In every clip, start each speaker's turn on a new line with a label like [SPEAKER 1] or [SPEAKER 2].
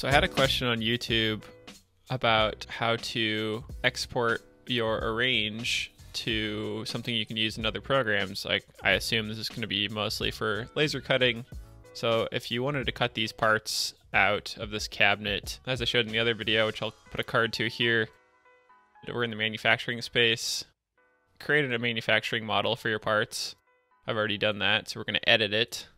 [SPEAKER 1] So I had a question on YouTube about how to export your arrange to something you can use in other programs. Like I assume this is going to be mostly for laser cutting. So if you wanted to cut these parts out of this cabinet, as I showed in the other video, which I'll put a card to here, we're in the manufacturing space. Created a manufacturing model for your parts. I've already done that, so we're going to edit it.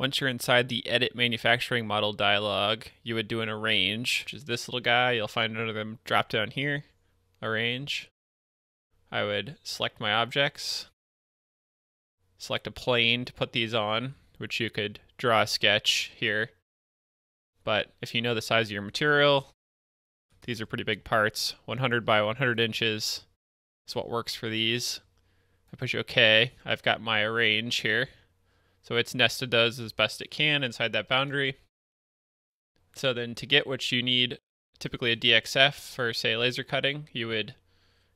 [SPEAKER 1] Once you're inside the Edit Manufacturing Model dialog, you would do an Arrange, which is this little guy. You'll find under them drop down here, Arrange. I would select my objects, select a plane to put these on, which you could draw a sketch here. But if you know the size of your material, these are pretty big parts. 100 by 100 inches is what works for these. I push OK. I've got my arrange here. So it's nested does as best it can inside that boundary. So then to get what you need, typically a DXF for say laser cutting, you would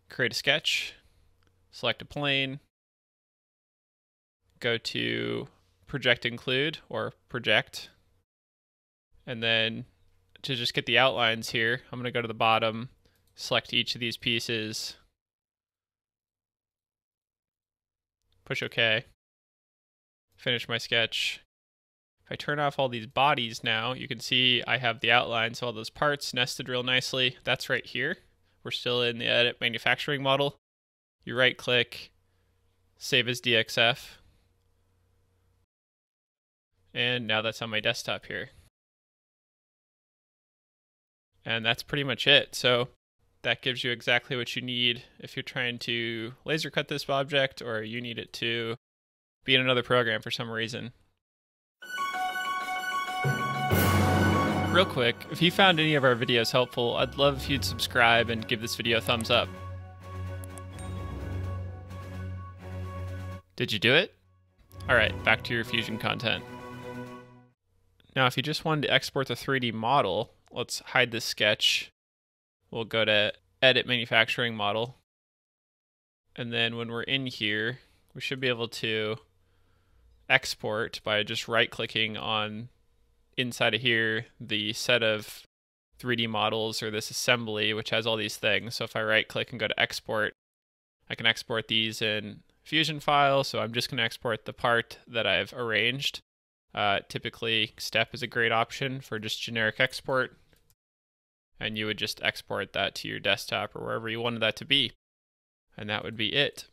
[SPEAKER 1] create a sketch, select a plane, go to project include or project, and then to just get the outlines here, I'm going to go to the bottom, select each of these pieces, push OK finish my sketch. If I turn off all these bodies now, you can see I have the outline, so all those parts nested real nicely. That's right here. We're still in the edit manufacturing model. You right click, save as DXF. And now that's on my desktop here. And that's pretty much it. So that gives you exactly what you need if you're trying to laser cut this object or you need it to be in another program for some reason. Real quick, if you found any of our videos helpful, I'd love if you'd subscribe and give this video a thumbs up. Did you do it? Alright, back to your Fusion content. Now, if you just wanted to export the 3D model, let's hide this sketch. We'll go to Edit Manufacturing Model. And then when we're in here, we should be able to export by just right clicking on inside of here the set of 3D models or this assembly, which has all these things. So if I right click and go to export, I can export these in Fusion file. So I'm just going to export the part that I've arranged. Uh, typically, Step is a great option for just generic export. And you would just export that to your desktop or wherever you wanted that to be. And that would be it.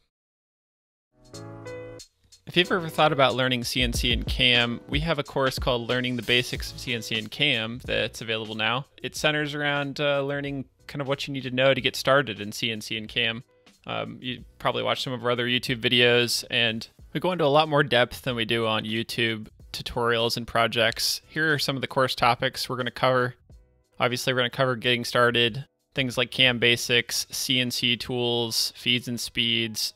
[SPEAKER 1] If you've ever thought about learning CNC and CAM, we have a course called Learning the Basics of CNC and CAM that's available now. It centers around uh, learning kind of what you need to know to get started in CNC and CAM. Um, you probably watch some of our other YouTube videos, and we go into a lot more depth than we do on YouTube tutorials and projects. Here are some of the course topics we're going to cover. Obviously, we're going to cover getting started, things like CAM basics, CNC tools, feeds and speeds,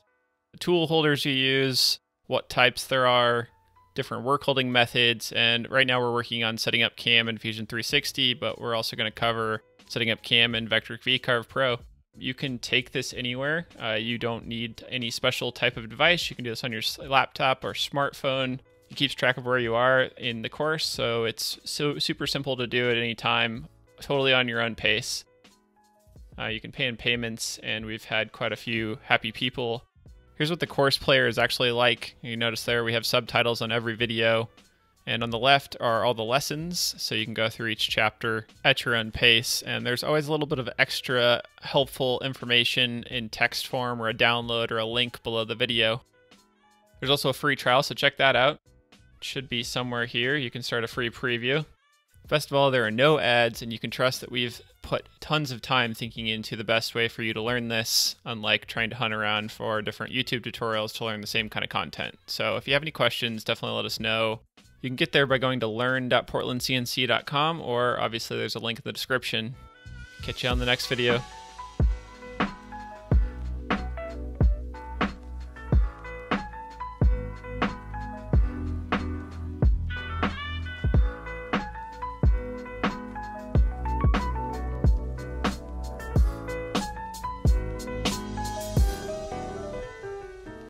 [SPEAKER 1] tool holders you use, what types there are, different work holding methods, and right now we're working on setting up CAM in Fusion 360, but we're also going to cover setting up CAM in Vectric VCarve Pro. You can take this anywhere. Uh, you don't need any special type of device. You can do this on your laptop or smartphone. It keeps track of where you are in the course, so it's so super simple to do at any time, totally on your own pace. Uh, you can pay in payments, and we've had quite a few happy people Here's what the course player is actually like. You notice there we have subtitles on every video. And on the left are all the lessons, so you can go through each chapter at your own pace. And there's always a little bit of extra helpful information in text form or a download or a link below the video. There's also a free trial, so check that out. It should be somewhere here. You can start a free preview. Best of all, there are no ads, and you can trust that we've put tons of time thinking into the best way for you to learn this, unlike trying to hunt around for different YouTube tutorials to learn the same kind of content. So if you have any questions, definitely let us know. You can get there by going to learn.portlandcnc.com, or obviously there's a link in the description. Catch you on the next video.